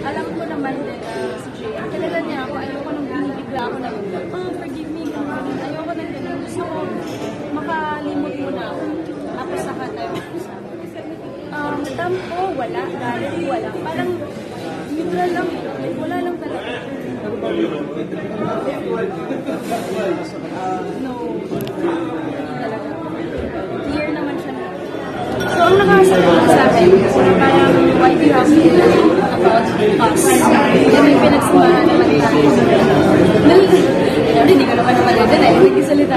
alam ko naman din na si Jay, ang kilala niya ako, ayoko nang binibigla ako ng, oh, forgive me, ganun. ayoko nang ganun. Gusto ko makalimot muna ako. Tapos saka tayo mag-usap. Um, tampo, wala. Galit, wala. Parang neutral lang wala lang talaga. No. Clear naman siya na. So, ang nakasagot sa akin, parang why do you have to feel about us? Yan yung pinagsamahan naman. Nal, hindi ko naman naman din eh, nagkisalita.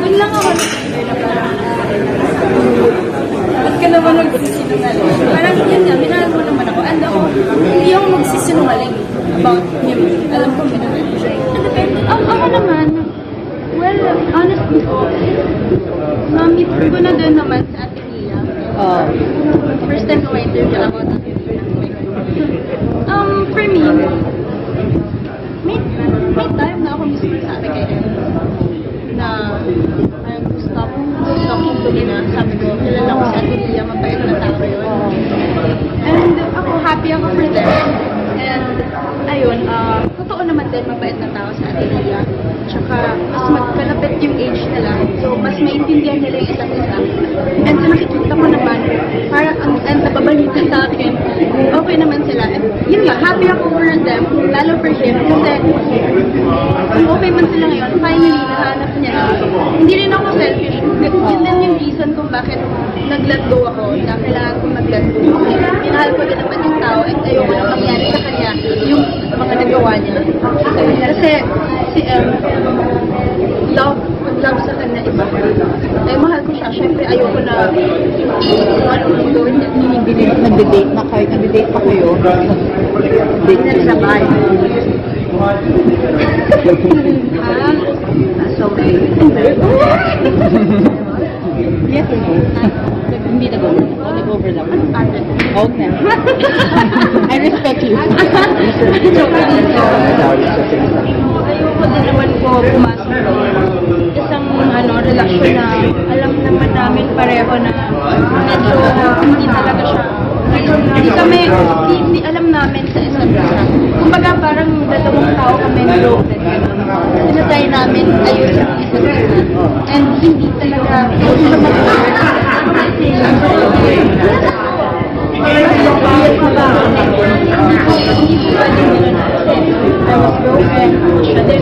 Doon lang ako ba't ka naman nagsisinungaling? Parang yun nga, minahal mo naman ako. And ako, hindi ako magsisinungaling about him. Alam ko, minahal ko siya. Depende, ako, naman, well, honestly, na-meet ko na din naman sa Ate Mia. Oh. First time ko ma-interview ako at Um, for me, may, may time na ako mismo sabi kay Em na I'm stop talking to me na sabi ko, kilala ko si Ate Lia, mabait na tao yun. And ako, happy ako for them. And ayun, uh, totoo naman din mabait na tao sa Ate Lia. Tsaka, mas magkalapit yung age nila. So, mas maintindihan nila yung isa't isa. And sa nakikita ko naman, parang ang, ang nababalita sa akin, okay naman sila. Yun nga, happy ako for them, lalo for him. Kasi, kung okay man sila ngayon, finally, nahanap niya. Hindi rin ako selfish. Yun din yung reason kung bakit nag-let go ako, na kailangan kong mag-let go. Minahal ko din naman yung tao at ayoko na mangyari sa kanya yung mga nagawa niya. Kasi si Em, love, love sa kanya iba. Eh, mahal ko siya. Siyempre, ayoko na ano ang gawin niya. Nag-date, na kayo, nag-date pa kayo. Date na sa bahay. Ah, So, okay. yes or no? Hindi nag-over. O nag-over lang. ate. Okay. I respect you. Ayoko din naman po pumasok pareho na medyo uh, hindi talaga siya. Hindi kami, hindi, hindi alam namin sa isa't isa. Kumbaga parang dalawang tao kami na loaded. Sinatry namin ayun sa isa't isa. And hindi talaga, hindi siya I was broken.